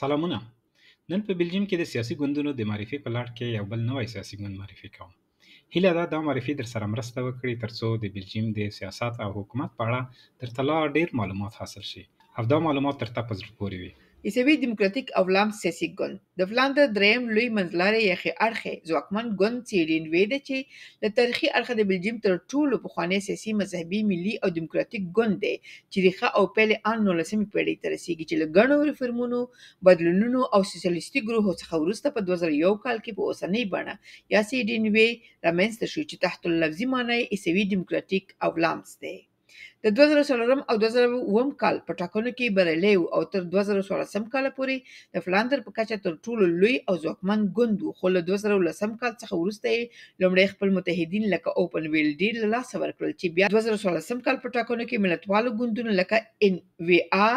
سلامونه نن په بلجیم کې د سیاسي ګوندونو د معرفي په لړ کې یو بل نوی سیاسي ګوند معرفي کوم هیله ده دا معرفي در سره مرسته وکړي ترڅو د بلجیم د سیاست او حکومت په اړه درته لا ډیر معلومات حاصل شي او دا معلومات درته په زړه پورې وي عیسوي دیموکراتیک او ولام سیاسي ګوند د فلاندر دریم لوی منځلاری یخې اړخې ځواکمن ګوند سیډین وی دی چې له تاریخي اړخه د بلجیم تر ټولو پخوانی سیاسي مذهبي ملي او دیموکراتیک ګوند دی چې ریښه او پیل یې ان نولسمې پیړۍ ته رسیږي چې له ګڼو ریفورمونو بدلونونو او سوسیالیستي ګروهو څخه وروسته په 2001 کال کې په اوسنۍ بڼه یا سیډین وی رامنځته شو چې تحت اللفظي معنی یې عیسوي دیموکراتیک او ولامس دی د 2004 او 2009 کال په ټاکنو کې بریالی و او تر 2014 کال پورې د فلاندر په کچه تر ټولو لوی او ځواکمن ګوند و خو له 2014 کال څخه وروسته یې لومړی خپل متحدین لکه اوپن ویل ډیر له لاسه ورکړل چې بیا 2014 کال په ټاکنو کې ملتپالو ګوندونو لکه ان وی آ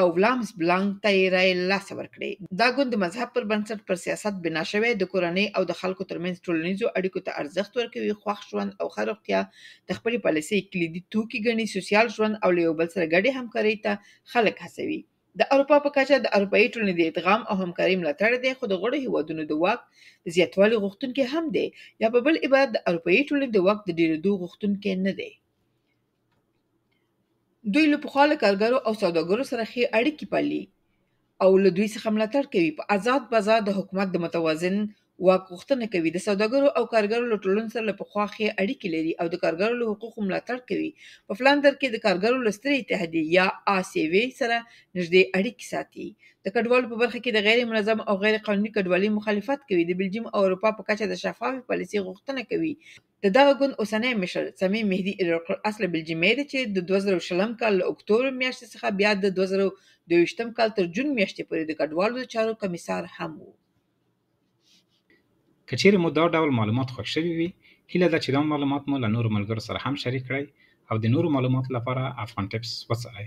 او ولامس بلانګ ته یې رای لاسه ورکړې دا ګوند د مذهب پر بنسټ پر سیاست بنا شوی د کورنۍ او د خلکو ترمنځ ټولنیزو اړیکو ته ارزښت ورکوي خوښ ژوند او ښه روغتیا د خپلې پالیسۍ کلیدي توکي ګڼي سوسیال ژوند او له یو بل سره ګډې همکارۍ ته خلک هڅوي د اروپا په کچه د اروپایي ټولنې د ادغام او همکارۍ ملاتړ دی خو د غړو هیوادونو د واک د زیاتوالي غوښتونکی هم دی یا په بل عبارت د اروپایي ټولنې د واک د ډیریدو غوښتونکی نه دی دوی له پخوا له کارګرو او سوداګرو سره ښې اړیکې پالي او له دوی څخه ملاتړ کوي په آزاد بازار د حکومت د متوازن واک غوښتنه کوي د سوداګرو او کارګرو له ټولنې سره له پخوا ښې اړیکې لري او د کارګرو له حقوقو ملاتړ کوي په فلاندر کې د کارګرو له سترې اتحادیې یا آسیوې سره نږدې اړیکې ساتي د کډوالو په برخه کې د غیر منظم او غیر قانوني کډوالۍ مخالفت کوي د بلجیم او اروپا په کچه د شفافې پالیسۍ غوښتنه کوي د دغه ګوند اوسنی مشر صمیم مهدي ایرلقر اصله بلجیمی دی چې د 2020 کال له اکتوبر میاشتې څخه بیا د 2022 کال تر جون میاشتې پورې د کډوالو د چارو کمیسار هم و. که چیرې مو دا ډول معلومات خوښ شوي وي، هیله ده چې دا معلومات مو له نورو ملګرو سره هم شریک کړئ او د نورو معلوماتو لپاره افغان ټیپس وڅارئ.